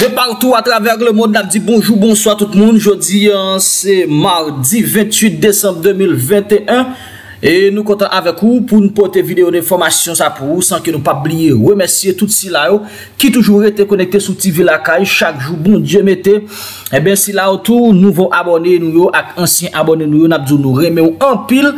De partout à travers le monde, on dit bonjour, bonsoir tout le monde. Jeudi, c'est mardi 28 décembre 2021. E nou kontan avek ou pou nou pote video de informasyon sa pou ou San ke nou pa bliye ou Remersiye tout si la bon eh yo Ki toujou rete konekte sou TV lakay Chak jou bon diye mette Eben si la ou tou nouvo abone nou yo Ak ansyen abone nou yo Napdou nou reme ou anpil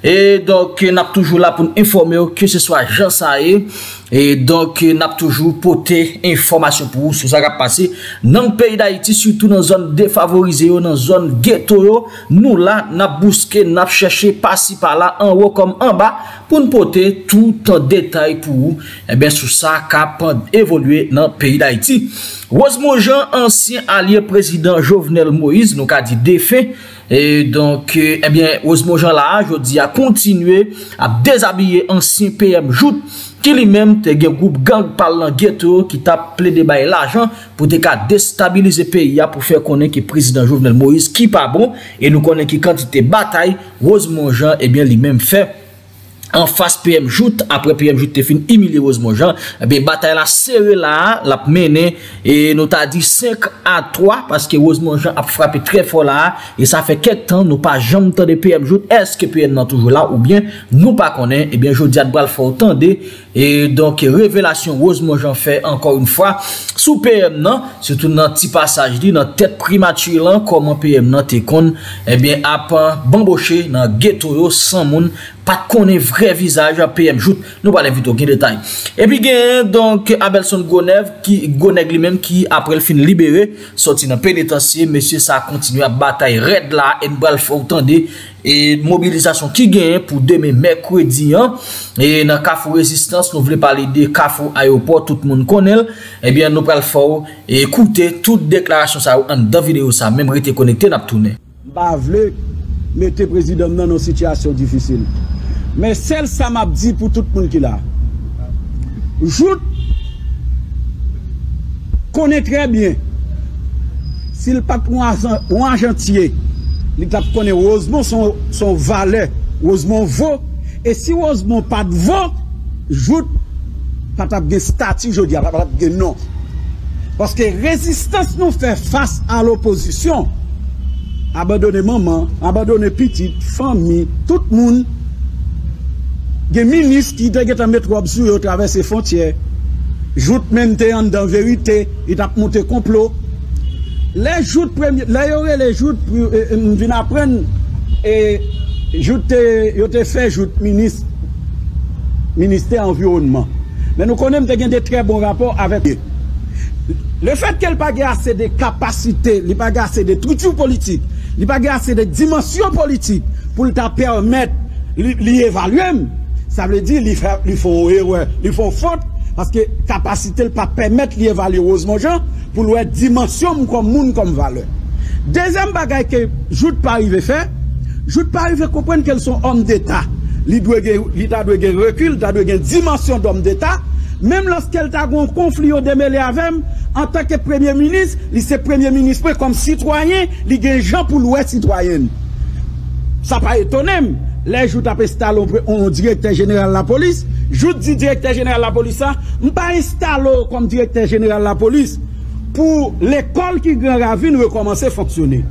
E donk nap toujou la pou nou informe yo Ke se swa jan sa ye E donk euh, nap toujou pote informasyon pou ou sou sa kap pase nan peyi da iti, surtout nan zon defavorize yo, nan zon ghetto yo, nou la nap buske, nap cheshe pasi pa la, an wo kom an ba, pou nou pote tout an detay pou ou, eh e ben sou sa kap evolwe nan peyi da iti. Rosemont Jean, ansyen alye prezident Jovenel Moïse, nou ka di defen, Et eh, donc, eh bien, Osmo Jean Lahaj, yo di a kontinue a dezabye ansyen PM Jout ki li menm te gen goup gang pal nan geto ki ta ple de baye l'ajan pou te ka destabilize peyi ya pou fè konen ki prezident Jovenel Moïse ki pa bon e nou konen ki kantite batay Rosemont Jean ebyen eh li menm fè an fas PM Jout, apre PM Jout te fin imile Rosemont Jean, eh be batay la sere la, la ap mene, e nou ta di 5 a 3, paske Rosemont Jean ap frape tre fo la, e sa fe ket tan nou pa jom tan de PM Jout, eske PM nan toujou la, ou bien nou pa konen, e eh bien Jout di bral fo tan de, e donke revelasyon Rosemont Jean fe ankon un fwa, sou PM nan, se tou nan ti pasaj di, nan tet primati lan, koman PM nan te kon, e eh bien ap bamboche nan geto yo san moun, pat konen vre vizaj a PM jout, nou ba l'invito gen detay. Epi gen, donk, Abelson Gonev, ki Gonev li menm ki apre l fin libere, soti nan penetansye, mesye sa kontinu a batay red la, en bal foutan de, e mobilizasyon ki gen pou deme mekwedi an, e nan kafou resistans, nou vle pale de kafou ayoport, tout moun konel, ebyen nou pral fou, e koute, tout deklarasyon sa ou an dan video sa, menm rete konekte nap toune. Ba vle, mette prezident nan nou sityasyon difisil. Men sel sa map di pou tout moun ki la. Jout konen tre bien. si l pat wan jantye, li tap konen Rosemont son, son vale, Rosemont vo, e si Rosemont pat vo, jout pat ap gen stati jodi, pat ap gen non. Paske rezistans nou fe fase an l'oposisyon, abandone maman, abandone pitit, fami, tout moun, gen minis ki te get a met wap sou yo travesse fontye, jout men te an dan verite, it ap monte komplo, le jout premye, le yore le jout, m vin apren, e jout te, yo te fe jout minis, minister environnement, men nou konen te gen de tre bon rapor avek, le fet ke l pa ge ase de kapasite, li pa ge ase de toutou politik, li pa gen ase de dimensyon politik pou li ta permet li, li evalwem, sa vle di li fon erwe, li fon fote, paske kapasite li pa permet li evalwe ozman jan, pou lwe dimensyon moun kon moun kon vale. Dezem bagay ke jout pa rive fe, jout pa rive kompwen ke l son om d'Etat. Li, li ta dwe gen rekul, ta dwe gen dimensyon d'om d'Etat, Mem loskel ta goun konflik yo demele avem, an tanke premier minis, li se premier minis pre kom sitwayen, li gen jan pou lwe sitwayen. Sa pa etonem, le jout ap estalo on direkter general la polis, jout di direkter general la polis sa, mpa estalo kom direkter general la polis pou l'ekol ki gen ravine rekomanse fonksyonne.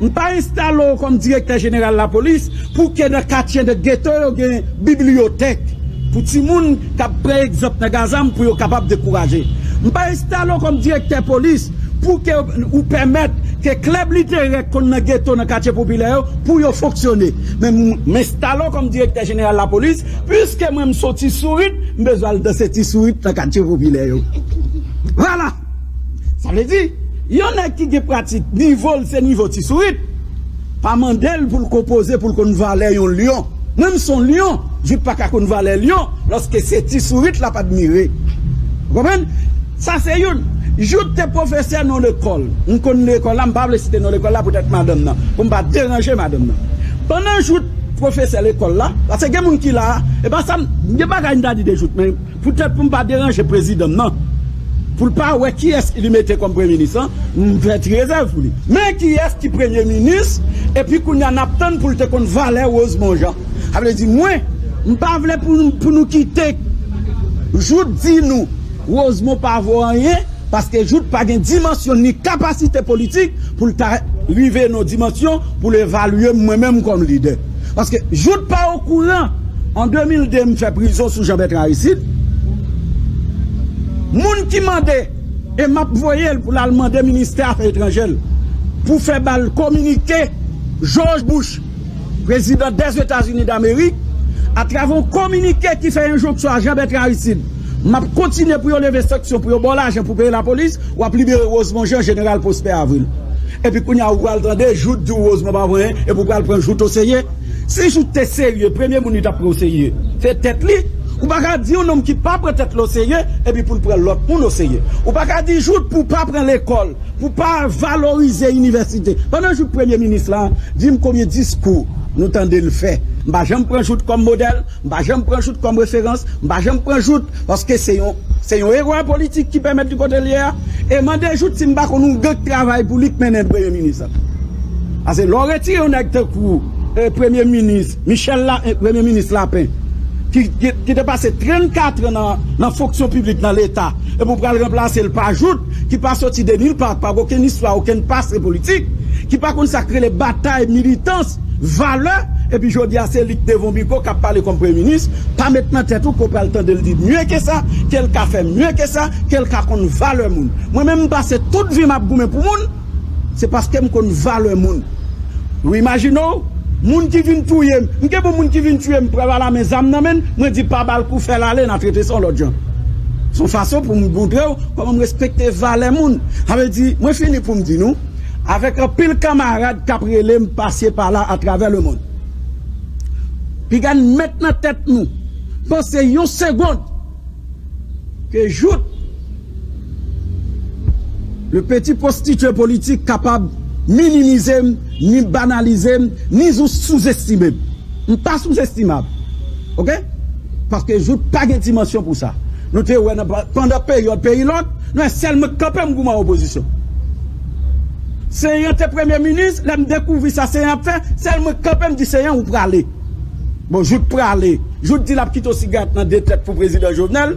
Mpa estalo kom direkter general la polis pou ke de katyen de geto yo gen bibliotek. Pou ti moun kap prek zop na gazam Pou yo kapap dekouraje Mpa estalo kom direkter polis Pou ke ou pemet ke kleb literek kon nan geto nan kache popile yo pou yo foksyone. Men mwen stalo kom direkter jeneral la polis, pwiske mwen mso ti sourit, mbezwal de se ti sourit nan kache popile yo. Wala! Sa le di, yon ek ki ge pratik nivol se nivol ti sourit, pa mandel pou l kompose pou l kon vale yon lion. Mwen mson lion, Jip pa kakoun vale lyon, loske se ti sourit la pa admire. Gomen? Sa se yon. Jout te profese nan l'ekol. M kon l'ekol la, m pa ble site nan l'ekol la pou tèt madame nan. Pou m pa deranje madame nan. Pendan jout profese l'ekol la, la se gen moun ki la, e ba sa, gen ba ganyan da di de jout, men pou tèt pou m pa deranje prezidem nan. Pou l pa wè ki es ki li mette kom pre-ministran, m fè ti rezèv pou li. Men ki es ki pre-ministran, epi koun yan ap ten pou l te kon valè wòz moun jan. Able di mwen, Mpa vle pou, pou nou kite. Jout di nou Rozmo pa avwa anye Paske jout pa gen dimensyon ni kapasite politik Pou lta rive nou dimensyon Pou l'evalue mwen menm kon lide. Paske jout pa ou koulan An 2002 mfe prison sou jambet raisid Moun ki mande E map voyel pou l'alman de minister afe etranjel Pou fe bal komunike George Bush Prezident des Etats-Unis d'Amerik a travon komunike ki fè yon jok so a jan bet rarisid. Map kontine pou yo leve seksyon pou yo bol ajen pou peye la polis, wap libere Rosemont Jean General Prosper Avril. Epi koun ya ou al tande, jout di Rosemont Bavoyen, epi ou al pren jout o seye. Si jout te seye, premye mouni ta pre o seye, fe tet li, ou baka di yon nom ki pa pre tet lo seye, epi pou pren lot moun o seye. Ou baka di jout pou pa pren l'ekol, pou pa valorize universite. Panan jout premye minis la, di m komye diskou. Nou tende l fè. Mba jèm pren jout kom model, mba jèm pren jout kom referans, mba jèm pren jout, paske se yon, se yon erwa politik ki pèmèt di kote liè, e mande jout si mba konon gèk travay pou lik menen premye minis. Ase lò reti yon ek te kou, eh, premye minis, Michel la, eh, premye minis Lapin, ki, ki, ki te pase 34 nan, nan foksyon publik nan l'Etat, e pou pral remplase l pa jout, ki pa soti de nil part, pa goken iswa, goken pasre politik, ki pa kon sakre le batay militans, vale, epi jodi a se lik devon biko kap pale kom pre-minist, pa met nan tetou ko pral tan del di mye ke sa, kel ka fe mye ke sa, kel ka kon vale moun. Mwen men mpase tout vi map goumen pou moun, se paske m kon vale moun. Ou imagino, moun ki vin touyem, mke pou moun ki vin touyem prevala men zam nan men, mwen di pa bal kou fel ale nan trete son lot jan. Son fason pou m goudre ou, kon m respekte vale moun. Ame di, mwen fini pou m di nou, avek pil kamarad kaprele m pasye pala a traver le moun. Pi gan met nan tet nou Pense yon segonde Ke jout Le peti postitue politik Kapab minimize Ni banalize Ni souzestime Ni pa souzestimab Ok? Paske jout pa gen dimensyon pou sa Nou te wè nan pande peryon Peryon nou e sel me kapem gouman oposisyon Se yon te premye minis, la m dekouvri sa se yon fe, sel m kapem di se yon ou prale. Bon, jout prale. Jout di la pkito sigat nan detet pou prezident jovenel,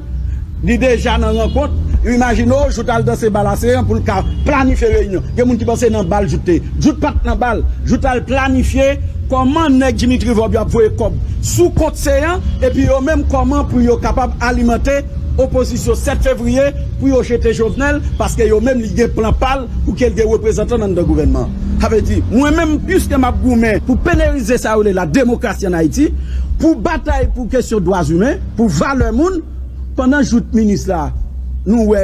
di deja nan renkont, imagino, jout al dan se balase yon pou lka planife reynyon. Gen moun ki basen nan bal joute. Jout pat nan bal. Jout al planife koman nek Dimitri Vobiap vwe kob. Sou kont se yon, epi yo menm koman pou yo kapab alimenter oposisyon 7 fevriye pou yo chete jovenel paske yo menm li gen plan pal ou kel gen reprezentan nan de gouvenman. Have di, mwen menm pwiske map goumen pou penerize sa ou le la demokrasyan Haiti, pou batay pou kesyon doaz humen, pou vale moun, pandan jout minis la, nou we,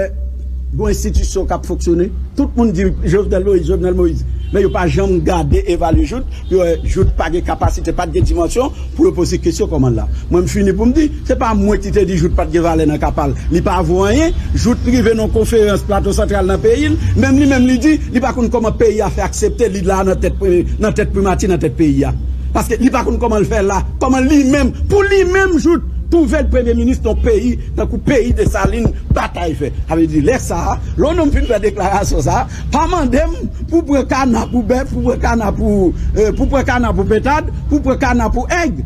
bon institusyon kap foksyone, tout moun di Jovenel Moïse, Jovenel Moïse. men yo pa jom gade evalue jout, yo euh, jout pa ge kapasite, pa ge dimensyon, pou yo pose kesyon koman la. Mwen mfini pou mdi, se pa mwen ki te di jout pa ge valen nan kapal, li pa avoyen, jout prive nan konferans plato sentral nan peyi, men li men li di, li pa kon koman peyi a fe aksepte, li la nan tet primati, nan tet peyi a. Paske li pa kon koman l fe la, koman li men, pou li men jout, pouvel premier ministre ton peyi, tan kou peyi de Saline batay fe. Ave di, lè sa, lò nou fin fè deklarasyon sa, pa mandem pou pre kana pou bef, pou pre kana pou, euh, pou pre kana pou petad, pou pre kana pou eg.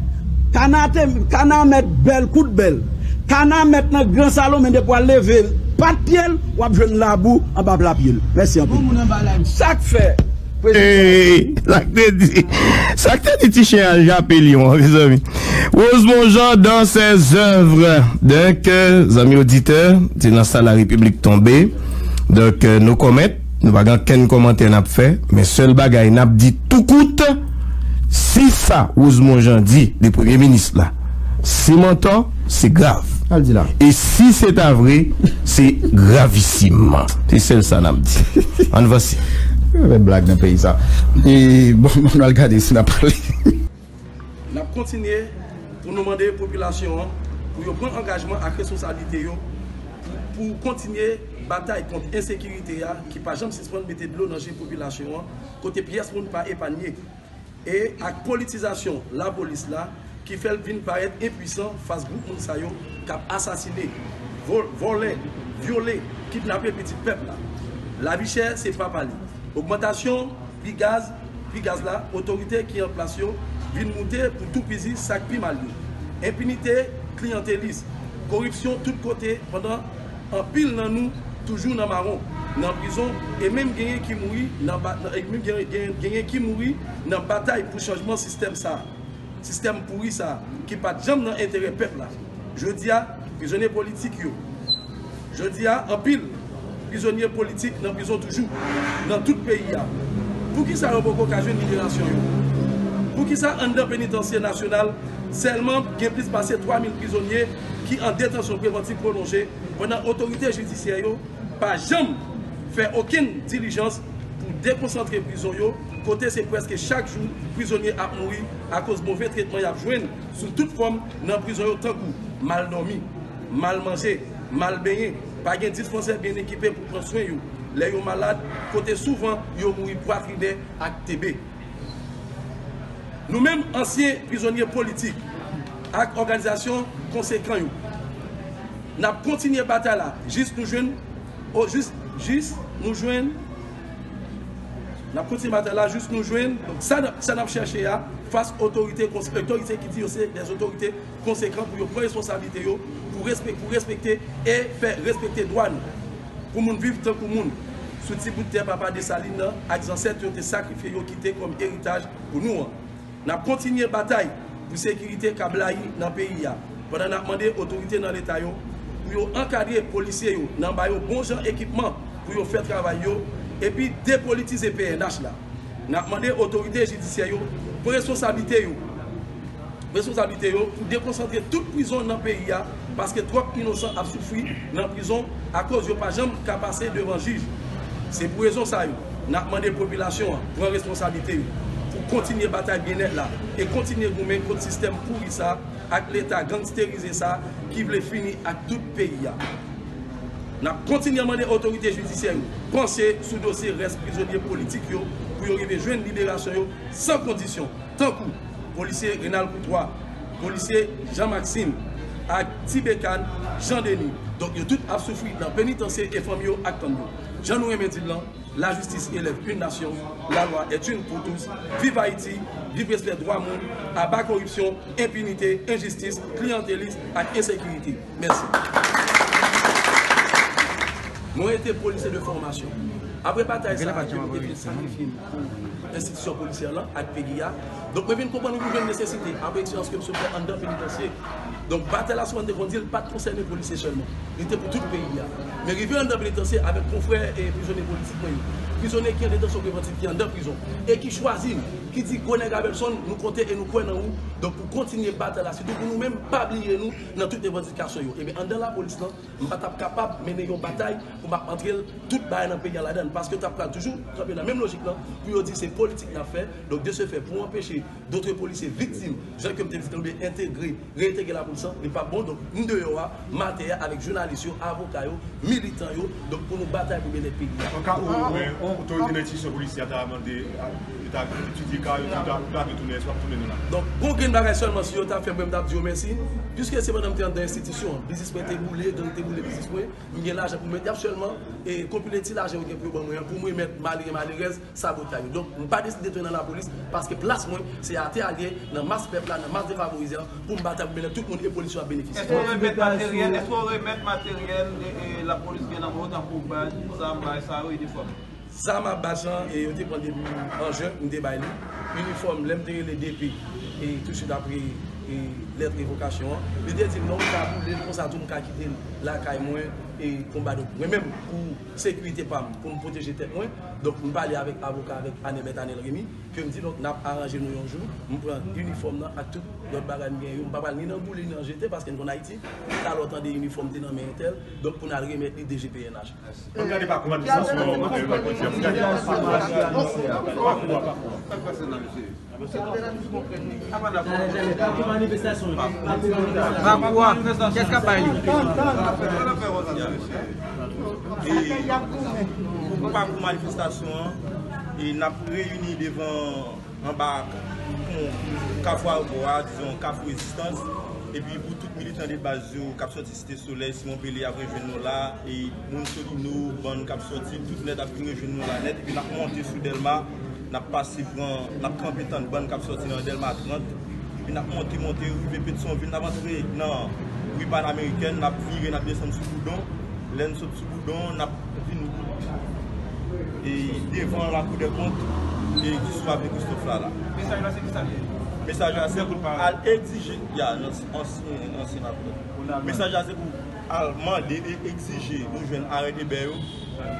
Kana, kana met bel kout bel. Kana met nan gran salon men de pou aleve leve pat piel, wap jen labou an bab la piel. Mèsi an pi. Sak fè. Sakte eh, di ti chen al jape li yon Rosemont Jean dan se oeuvres Dèk Zami auditeur Ti nan sa la republik tombe Dèk nou komet Nou bagan ken komante nap fe Men sel bagay nap di tout koute Si sa Rosemont Jean di De premier ministre la Si menton, se grav E si se ta vre Se gravissime. Se sel sa nap di An vasi Ve blag nan peyi sa E bon, moun al gade si na pale Nap kontinye Pou nou mande populasyon Pou yo pren angajman ak resosalite yo Pou kontinye Batay kont insekirite ya Ki pa jam si spon mette dlo nan jen populasyon Kote piyes moun pa epanye E ak politizasyon La polis la Ki fel vin paret epwisan Fas group moun sayo Kap asasine Vole, viole Kidnape petit pep la La bichè se pa pali Augmentation, pi gaz, pi gaz la, otorite ki yon plasyon, vin moute pou tou pizi sak pi mal yo. Impinite, klientelis, korupsyon tout kote, pandan an pil nan nou toujou nan maron, nan prison, e menm genye ki mouri nan batay pou chanjman sistem sa. Sistem pouri sa, ki pat jam nan entere pep la. Je di a, prizonye politik yo. Je di a, an pil, prizonye politik nan prison toujou, nan tout peyi ya. Pou ki sa repoko kajwen liberasyon yo? Pou ki sa an dan penitensye nasyonal, selman gen plis pase 3000 prizonye ki an detansyon preventif prolonje, pou nan otorite judisyen yo, pa jam fe okin dilijans pou dekonsantre prizon yo, kote se preske chak jou prizonye ap moui a koz mouve tretman yap jwen sou tout form nan prizon yo tankou mal nomi, mal manje, mal benye, pa gen disponser bien ekipe pou pronswen yo. Le yo malade, kote souvan yo moui poatride ak tebe. Nou menm ansyen prizonye politik ak organizasyon konsekran yo. Nap kontinye batala, jist nou jwen, jist nou jwen, nap kontinye batala, jist nou jwen, sa nap chèche ya, fas otorite ki di yo se, des otorite konsekran pou yo pre-responsabilite yo, pou respekte e fe respekte douan, pou moun viv tan pou moun, sou ti bout te papa de Saline, ak zanset yo te sakrifye yo kite kom eritage pou nou. Nap kontinye batay pou sekirite kablayi nan peyi ya, pou nan ap mande otorite nan leta yo, pou yo ankadye polisye yo, nan bayo bon jan ekipman pou yo fè travay yo, epi depolitize PNH la. Nan mande otorite jidisye yo, pou resonsabilite yo, resonsabilite yo, pou dekonsantre tout prison nan peyi ya, paske trok inosan ap soufri nan prison, a koz yo pa jam kapase devan jij. Se pou rezon sa yo, nan mande popilasyon, pou resonsabilite yo, pou kontinye batay genet la, e kontinye goumen kote sistem pou yisa, ak l'Etat gangsterize sa, ki vle fini ak tout peyi ya. Nap kontinye mande otorite judisyen yo, panse sou dosye res prizonye politik yo, pou yo rive jwen liberasyon yo, san kondisyon. Tankou, polisye Renal Koutroua, polisye Jean-Maxime, ak Tibekan, Jean-Denis, donk yo tout ap soufri nan penitansye e fam yo ak tan yo. Jean-Noué Mediblan, la justice élève une nation, la loi est une pour tous. Vive Haïti, vive les droits monde, à bas corruption, impunité, injustice, clientélisme et insécurité. Merci. Moi, été policier de formation. Après bataille, ça a été sacrifié institution policière là, avec PGA. Donc, je viens comprendre une nécessité, avec l'expérience que je fais en dedans pénitentiaire. Donc, bataille là, souvent, on dit, pas de concerner les policiers seulement. Il était pour tout le pays. Mais arrivé en dedans pénitentiaire avec confrères et prisonniers politiques, prisonniers qui ont des détention préventive, qui sont en prison, et qui choisissent, qui dit qu'on est personne, nous comptons et nous croyons en nous. Donc, pour continuer à battre là, c'est pour nous-mêmes pas oublier nous dans toutes les revendications. Et bien, en dedans la police, je ne suis pas capable de mener une bataille pour entrer tout le dans le pays là-dedans. Parce que tu as toujours la même logique là, pour dire c'est politique n'a fait. Donc, de ce fait, pour empêcher d'autres policiers victimes, gens comme tu dis, intégrer, réintégrer la police, n'est pas bon. Donc, nous devons matériel avec journalistes, avocats, militants, donc pour nous battre pour bien les pays. En cas où d'institution t'a. Donc, pour qu'il n'y ait seulement si tu as fait même dire merci, puisque c'est madame qui est dans l'institution, business point déboulé, donc déboulé business point, il y a l'argent pour mettre seulement et compiler l'argent pour moi mettre malheureux malheureuse sabotage. Donc, je ne pas décider de dans la police parce que place moi, c'est à allié dans masse peuple, dans masse défavorisée pour me battre tout le monde et la police soit bénéficiaire. Est-ce qu'on remet matériel, est-ce qu'on remet matériel et la police qui est dans votre pour ça, ça, uniforme Ça m'a battu et je prends des en jeu, une débat uniforme, l'aime les DP et tout de suite après lettre d'évocation. L'idée dit non, je vais quitter la caille moins et combat de Moi-même, pour sécurité, pour me protéger tête moins. Donc, je parle avec l'avocat, avec Anne Anel Rémi, que me dit donc, nous arrangé nous un jour, je prends l'uniforme à tout. Notre bagage bien. Je ne pas ni dans le boule ni dans jeter parce qu'en Haïti, tu as longtemps des uniformes dans main tel. Donc, pour nous remettre les DGPNH. Regardez pas comment ça se manifestation. Qu'est-ce qu'a parlé? Pou pa pou manifestasyon E nap reyuni devan An bak Kafwa ou boa, dizon kafwa resistans E pi pou tout militant de bazyo Kapsoti Site Soleil, Simon Pele Avre jen nou la E moun soli nou Ban kapsoti, tout net ap kine jen nou la net. E pi nap monte sou Delma. Nap pase vran, nap kampetan Ban kapsoti nan Delma 30 E pi nap monte monte, son vil Wipan Ameriken, nap vire, nap desen sou Boudon lèn sot sou boudon, nap vin e devan la kou de kont e ki sou apè Christophe la la. Mesaj la se ki sa li? Mesaj la se pou al exige, ya, ansi na pou. Mesaj la se pou al mande e exige nou jwen arete beyo,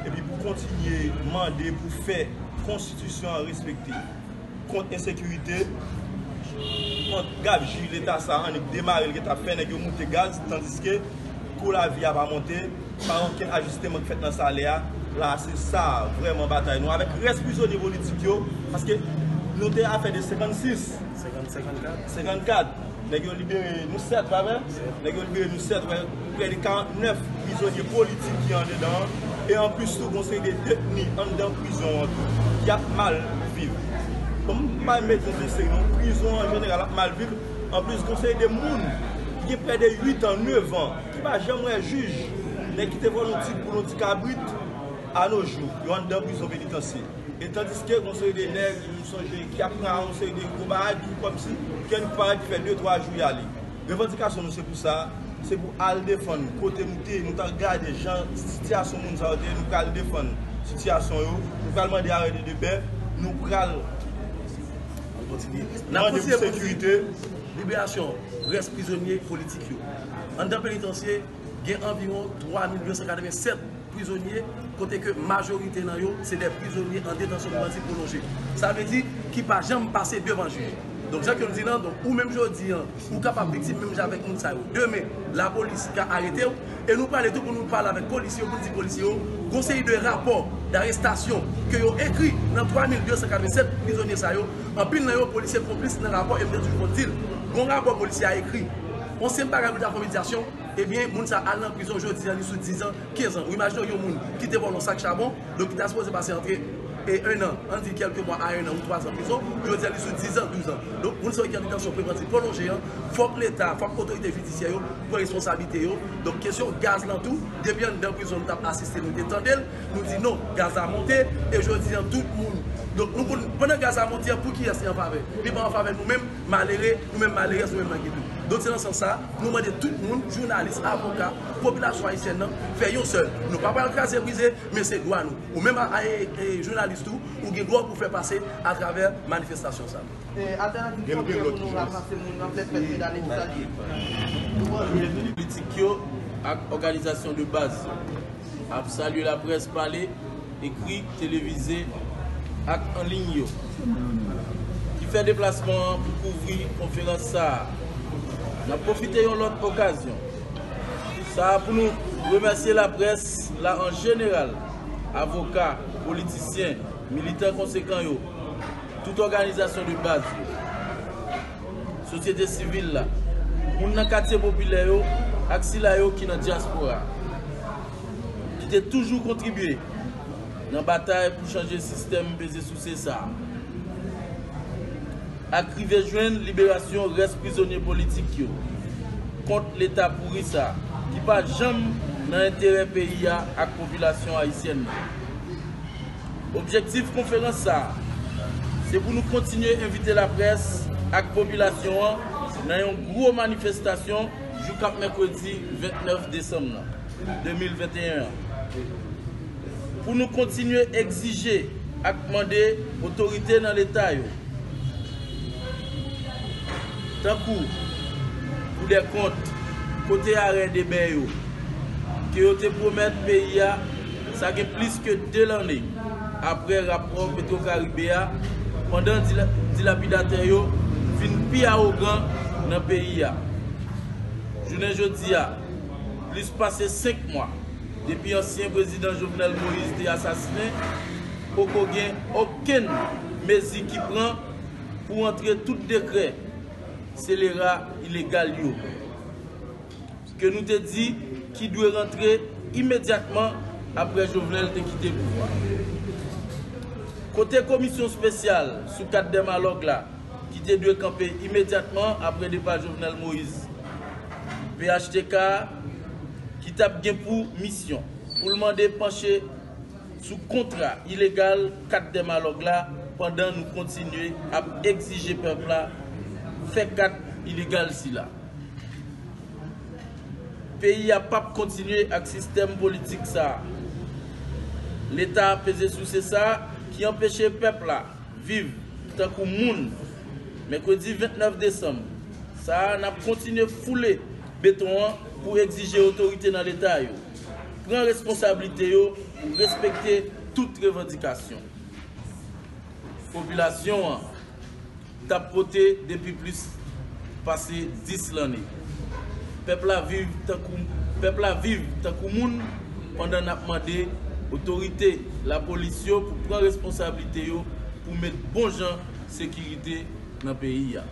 e pi pou kontinye mande pou fè konstitusyon respekti kont kont gavji l'Etat sa an, e demare l'Etat gaz, tandiske kou la vi ap a montè, pa an ken ajuste mwen fèt nan sa lea, la se sa vreman batay nou. Avèk respizyon di politik yo, paske nou te a fè de 56, 54, nè gyo libere nou 7, nè gyo libere nou 7, prè di 49 prizonye politik ki an dedan, e an plus sou konsey de detni an den prizon, ki ap mal. Mèt nou se yon prizon an jenèral ap mal viv, an plus konsey de moun, ki prè de 8 an, 9 an, ki pa jèmwe juj, nè ki te volontik pou nou ti kabrit, an nou jou, yon an den prizon penitansye. Etan diske konsey de neg, ki ap pran an konsey de koubaraj, ki an pou parè ki fè 2-3 jou yali. Revendikasyon nou se pou sa, se pou al defon, kote mouti, nou ta gade jan, sityasyon moun sa wote, nou kal defon, sityasyon yo, nou kal mande arede de bef, nou kal mande pou sekurite. Liberasyon, res prizonye politik yo. An den penitansye, gen environ 3287 prizonye, kote ke majorite nan yo, se de prizonye an detansyon preventif prolonje. Sa ve di ki pa jem pase devan juj. Donk jan ke nou di nan, ou menm jodi, ou kapap viksim menm javek moun sa yo. Deme, la polis ka arete yo, e nou pale tout pou nou pale avek polisyon, politi polisyon, konseyi de rapor d'arestasyon ke yo ekri nan 3287 prizonye sa yo, an pil nan yo polisyen komplis nan rapor emde du kontil. Gon rapor polisyen a ekri, on se mpa gavou da komedisasyon, ebyen moun sa al nan prizon jodi an li sou 10 an, 15 an. Ou imagino yo moun ki te bon nan sak chabon, do ki ta spose pase entre e 1 an, an di kelke mwa a 1 an ou 3 an prizon, jodi an li sou 10 an, 12 an. Do moun se wè ki an ditansyon preventif prolonje an, fok l'Etat, fok otorite judisyen yo, pou responsabilite yo. Donk kesyon gaz lan tou, debyan nan prizon nou tap asiste nou detandel, nou di nou gaz a monte, e jodi an tout moun. Donk nou ponen gaz a monte pou ki yasi an fave. Pi ban an fave nou men malere, nou men malere, nou men magidou. Donk se nan san sa, nou mande tout moun, jounalist, avokat, populasyon haisyen nan, fè yon sel. Nou pa pal krasè brize, men se gwa nou. Ou men a jounalist ou, ou gen gwa pou fè pase a traver manifestasyon sa. Alternatif pou nou ramase moun nan plek pèdre dan legislatif. Politik yo ak organizasyon de ap salye la pres pale, ekri, televize, ak anling yo. Ki fè deplasman pou kouvri konferans sa nan profite yon lot okasyon. Sa pou nou remersye la pres la an general, avokat, politisyen, militer konsekant yo, tout organizasyon de yo, sosyete sivil la, moun nan yo, aksila yo ki nan diaspora, ki te toujou kontribuye nan batay pou chanje sistem beze sou se sa. Akrive jwen liberasyon res prizonye politik yo kont l'Etat pourisa ki pa jam nan entere peyi ya ak popilasyon Haitien. Objektif konferans sa, se pou nou kontinye invite la pres ak popilasyon nan yon gro manifestasyon jou Mekwedi 29 Desem 2021. Pou nou kontinye exije ak mande otorite nan l'Etat yo Tankou, pou de kont, kote are de ben yo, ki yo te promet peyi ya, sa gen plis ke de lan e, apre rapor Petro Karibia, pandan dilapidate yo, fin pi a ogan nan peyi ya. Jounen jodi ya, plis pase 5 mwa, depi ansyen prezident Jovenel Moïse te asasine, poko gen oken mezi ki pran pou antre tout dekre se le ra ilegal yo. Ke nou te di ki dwe rentre imediatman apre Jovenel te kite pouvoi. Kote komisyon spesyal sou kat demalog la ki te dwe kampe imediatman apre depa Jovenel Moïse. PHTK ki tap gen pou misyon pou lman de panche sou kontra ilegal kat demalog la pandan nou kontinue ap exije pepla fè kat iligal si la. peyi a pap kontinye ak sistem politik sa. L'Etat peze sou se sa ki empèche pepla viv tan kou moun. Mekwedi 29 Desem, sa nap kontinye foule beton an pou exije otorite nan l'Etat yo. Pren responsabilite yo pou respekte tout revendikasyon. Populasyon an tap pote depi plus pase 10 lani. Pepla viv takou moun pandan ap mande otorite la polisyon pou pran responsabilite yo pou met bon jan sekirite nan peyi ya.